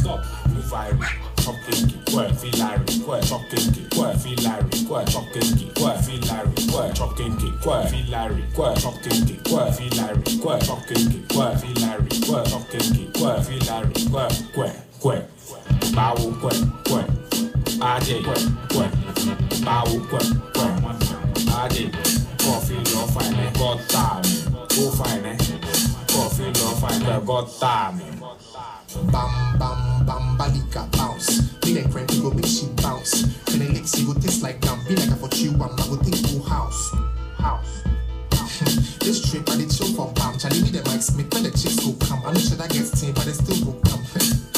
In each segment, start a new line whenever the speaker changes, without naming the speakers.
Stop. Fire. Chokinky, quack, feel quack, feel Larry, quack, feel Larry, quack, chokinky, quack, feel quack, chokinky, quack, bow, quack, quack, AJ, quack, quack, bow, quack, quack, AJ, coffee, no fine, got time, go fine, coffee, no fine, got time.
Bam bam bam balika bounce. Me and friend go make she bounce. When the licks you go taste like gum. Be like I for you I go take full house. House. this trip I did show for bam. Charlie me the mic smith when the chicks go come. I know sure that gets team, but they still go come.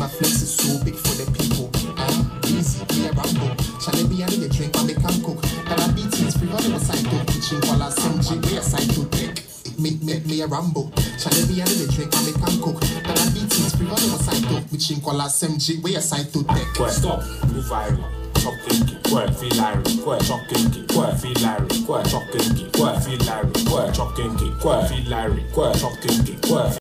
my flex is so big for the people. Ah, easy, me a rambo. Me I need a drink, I make am cook. That I beat it, free on the side to kitchen while I send me a side to take. Me, me, me a rambo. Me I need a drink, I make am cook. That I beat it, free on the side to kitchen while I send we a side to take.
Stop, move viral. Chokinky, quack, feel Larry, quack, chokinky, quack, feel Larry, quack, chokinky, quack, feel Larry, quack, chokinky, quack, feel Larry, quack, chokinky, quack.